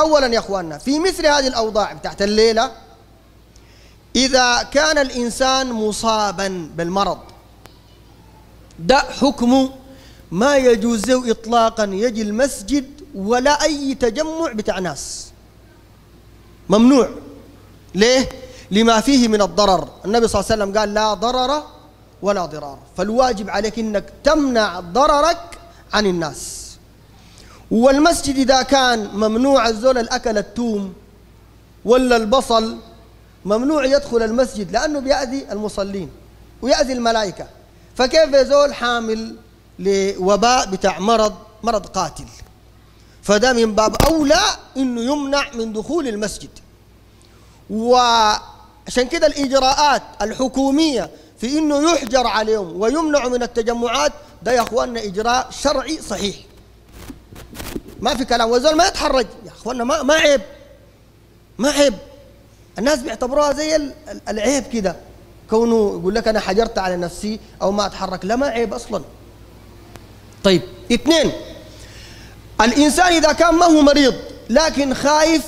أولا يا أخواننا في مثل هذه الأوضاع بتاعت الليلة إذا كان الإنسان مصابا بالمرض ده حكمه ما يجوز إطلاقا يجي المسجد ولا أي تجمع بتاع ناس. ممنوع. ليه؟ لما فيه من الضرر. النبي صلى الله عليه وسلم قال لا ضرر ولا ضرار. فالواجب عليك أنك تمنع ضررك عن الناس. والمسجد إذا كان ممنوع الزول الأكل التوم ولا البصل ممنوع يدخل المسجد لأنه بيأذي المصلين ويأذي الملائكة. فكيف زول حامل لوباء بتاع مرض مرض قاتل؟ فده من باب أولى أنه يمنع من دخول المسجد. وعشان كده الإجراءات الحكومية في أنه يحجر عليهم ويمنع من التجمعات ده يا أخواننا إجراء شرعي صحيح. ما في كلام. وزول ما يتحرج. يا أخواننا ما, ما عيب. ما عيب. الناس بيعتبروها زي العيب كده. كونه يقول لك أنا حجرت على نفسي أو ما أتحرك. لا ما عيب أصلا. طيب. اثنين الإنسان إذا كان ما هو مريض لكن خايف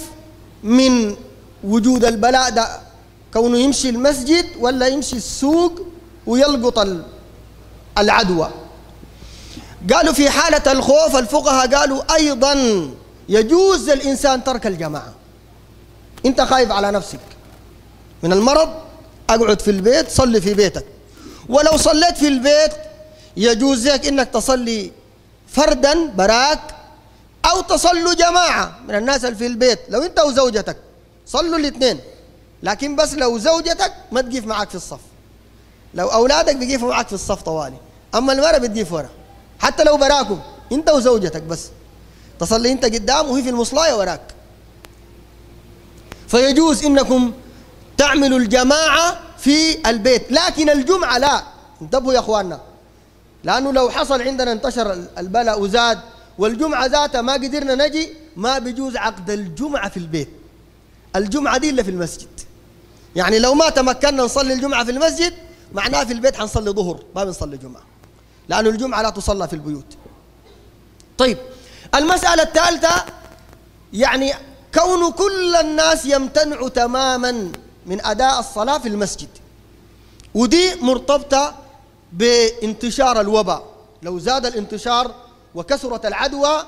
من وجود البلاء ده كونه يمشي المسجد ولا يمشي السوق ويلقط العدوى. قالوا في حالة الخوف الفقهاء قالوا أيضا يجوز للإنسان ترك الجماعة. أنت خايف على نفسك. من المرض أقعد في البيت صلي في بيتك. ولو صليت في البيت يجوز لك إنك تصلي فردا براك أو تصلوا جماعة. من الناس اللي في البيت لو أنت وزوجتك صلوا الاثنين. لكن بس لو زوجتك ما تقيف معك في الصف. لو أولادك بيقيفوا معك في الصف طوالي. أما المرأة بتقيف ورا. حتى لو براكم. أنت وزوجتك بس. تصلي أنت قدام وهي في المصلاية وراك. فيجوز إنكم تعملوا الجماعة في البيت. لكن الجمعة لا. انتبهوا يا أخواننا. لأنه لو حصل عندنا انتشر البلاء وزاد والجمعة ذاتها ما قدرنا نجي ما بيجوز عقد الجمعة في البيت. الجمعة دي إلا في المسجد. يعني لو ما تمكنا نصلي الجمعة في المسجد معناه في البيت حنصلي ظهر ما بنصلي جمعة. لأن الجمعة لا تصلى في البيوت. طيب المسألة الثالثة يعني كون كل الناس يمتنع تماما من أداء الصلاة في المسجد. ودي مرتبطة بانتشار الوباء. لو زاد الانتشار وكثرت العدوى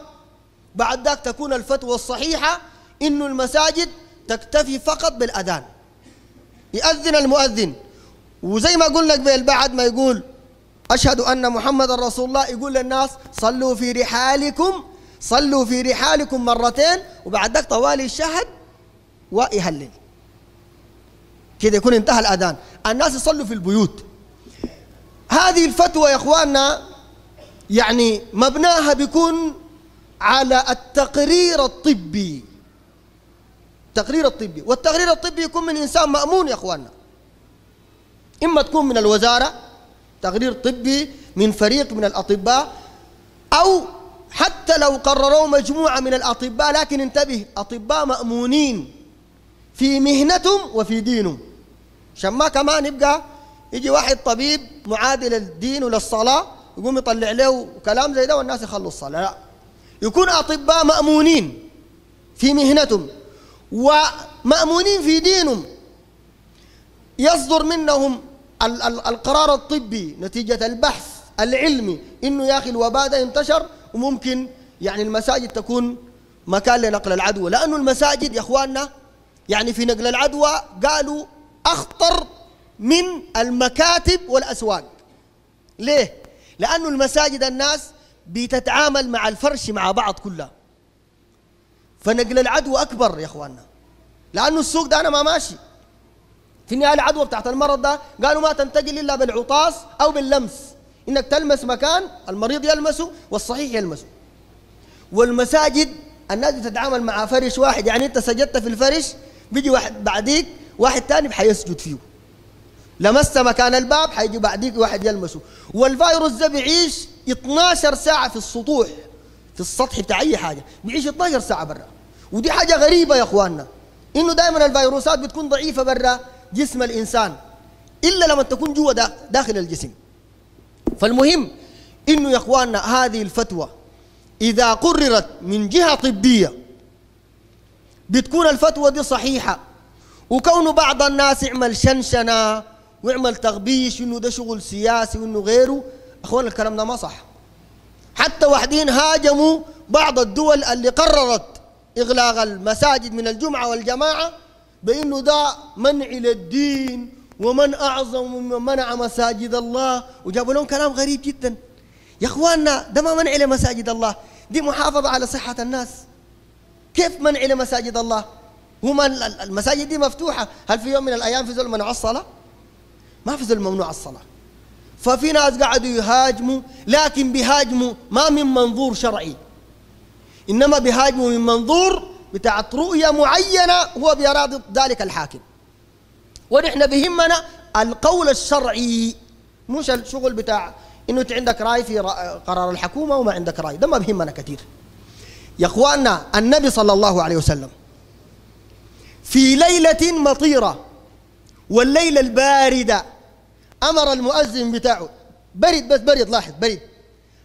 بعد ذاك تكون الفتوى الصحيحة إن المساجد تكتفي فقط بالأذان. يأذن المؤذن. وزي ما قلنا قبل بعد ما يقول أشهد أن محمد رسول الله يقول للناس صلوا في رحالكم صلوا في رحالكم مرتين وبعد طوالي الشهد ويهلل. كده يكون انتهى الأذان. الناس يصلوا في البيوت. هذه الفتوى يا إخواننا يعني مبناها بيكون على التقرير الطبي. التقرير الطبي. والتقرير الطبي يكون من إنسان مأمون يا إخواننا. إما تكون من الوزارة تقرير طبي من فريق من الأطباء أو حتى لو قرروا مجموعة من الأطباء لكن انتبه أطباء مأمونين في مهنتهم وفي دينهم. عشان ما كمان يبقى يجي واحد طبيب معادي للدين وللصلاة يقوم يطلع له كلام زي ده والناس يخلوا الصلاة. لا. يكون أطباء مأمونين في مهنتهم ومأمونين في دينهم. يصدر منهم القرار الطبي نتيجة البحث العلمي إنه يا أخي الوباء ده انتشر وممكن يعني المساجد تكون مكان لنقل العدوى. لأنه المساجد يا إخواننا يعني في نقل العدوى قالوا أخطر من المكاتب والأسواق. ليه؟ لأنه المساجد الناس بتتعامل مع الفرش مع بعض كلها فنقل العدوى أكبر يا إخواننا. لأنه السوق ده أنا ما ماشي. في النهاية العدوى بتاعت المرض ده قالوا ما تنتقل إلا بالعطاس أو باللمس. إنك تلمس مكان المريض يلمسه والصحيح يلمسه. والمساجد الناس بتتعامل مع فرش واحد يعني أنت سجدت في الفرش بيجي واحد بعديك واحد تاني حيسجد فيه. لمست مكان الباب حيجي بعديك واحد يلمسه. والفيروس ده بيعيش 12 ساعة في السطوح في السطح بتاع أي حاجة. بيعيش 12 ساعة برا. ودي حاجة غريبة يا إخواننا. إنه دائما الفيروسات بتكون ضعيفة برا. جسم الإنسان إلا لما تكون جوا داخل الجسم. فالمهم إنه يا إخواننا هذه الفتوى إذا قررت من جهة طبية بتكون الفتوى دي صحيحة وكون بعض الناس يعمل شنشنة ويعمل تغبيش إنه ده شغل سياسي وإنه غيره أخوان الكلام ده ما صح. حتى واحدين هاجموا بعض الدول اللي قررت إغلاق المساجد من الجمعة والجماعة بإنه ده منع للدين ومن أعظم ممن منع مساجد الله. وجابوا لهم كلام غريب جدا. يا أخواننا ده ما منع لمساجد الله. دي محافظة على صحة الناس. كيف منع لمساجد الله؟ هما المساجد دي مفتوحة. هل في يوم من الأيام في زول منع الصلاة؟ ما في زول ممنوع الصلاة. ففي ناس قعدوا يهاجموا لكن بيهاجموا ما من منظور شرعي. إنما بيهاجموا من منظور بتاعت رؤية معينة هو بيراد ذلك الحاكم. ونحن بهمنا القول الشرعي مش الشغل بتاع إنه أنت عندك رأي في قرار الحكومة وما عندك رأي. ده ما بهمنا كثير. يا إخواننا النبي صلى الله عليه وسلم في ليلة مطيرة والليلة الباردة أمر المؤذن بتاعه. برد بس برد لاحظ برد.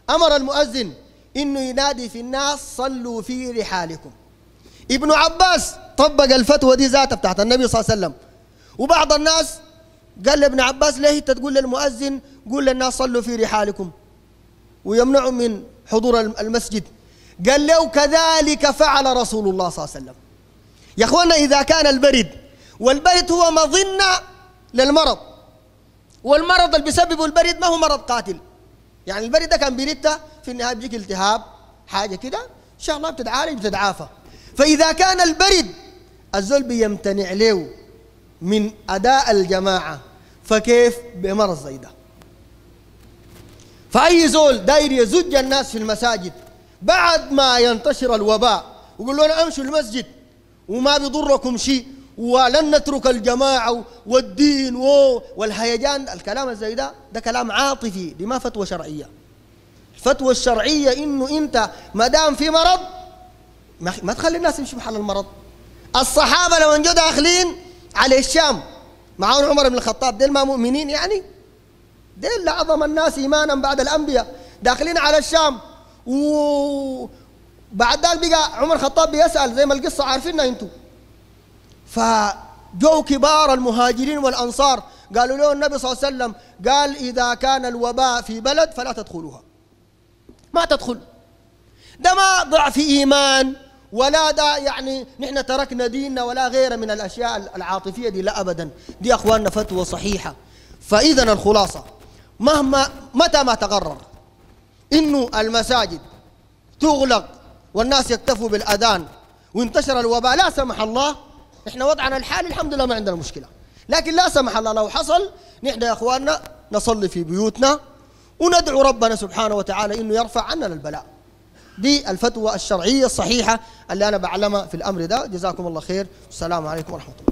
أمر المؤذن إنه ينادي في الناس صلوا في رحالكم. ابن عباس طبق الفتوى دي ذاتها بتاعت النبي صلى الله عليه وسلم. وبعض الناس قال لابن عباس ليه انت تقول للمؤذن قول للناس صلوا في رحالكم. ويمنعهم من حضور المسجد. قال له كذلك فعل رسول الله صلى الله عليه وسلم. يا اخوانا اذا كان البرد والبرد هو مظنة للمرض. والمرض اللي بيسببه البرد ما هو مرض قاتل. يعني البرد ده كان بيرتا في النهاية بيجيك التهاب حاجة كده إن شاء الله بتتعالج بتتعافى فإذا كان البرد الزول بيمتنع له من أداء الجماعة فكيف؟ بمرض زي ده. فأي زول داير يزج الناس في المساجد بعد ما ينتشر الوباء ويقول لهم امشوا المسجد وما بيضركم شيء ولن نترك الجماعة والدين والهيجان. الكلام زي ده ده كلام عاطفي دي ما فتوى شرعية. الفتوى الشرعية إنه أنت ما دام في مرض ما تخلي الناس يمشوا محل المرض. الصحابة لو جو داخلين على الشام معاهم عمر بن الخطاب ديل ما مؤمنين يعني؟ ديل أعظم الناس إيمانا بعد الأنبياء. داخلين على الشام. وبعد ذلك بقى عمر الخطاب بيسأل زي ما القصة عارفينها أنتم فجو كبار المهاجرين والأنصار قالوا له النبي صلى الله عليه وسلم قال إذا كان الوباء في بلد فلا تدخلوها. ما تدخل. ده ما ضعف إيمان. ولا ده يعني نحن تركنا ديننا ولا غيره من الأشياء العاطفية دي لا أبدا. دي أخواننا فتوى صحيحة. فإذا الخلاصة مهما متى ما تقرر إنه المساجد تغلق والناس يكتفوا بالأذان وانتشر الوباء لا سمح الله إحنا وضعنا الحالي الحمد لله ما عندنا مشكلة. لكن لا سمح الله لو حصل نحن يا أخواننا نصلي في بيوتنا وندعو ربنا سبحانه وتعالى إنه يرفع عنا البلاء دي الفتوى الشرعية الصحيحة اللي أنا بعلمها في الأمر ده. جزاكم الله خير. والسلام عليكم ورحمة الله.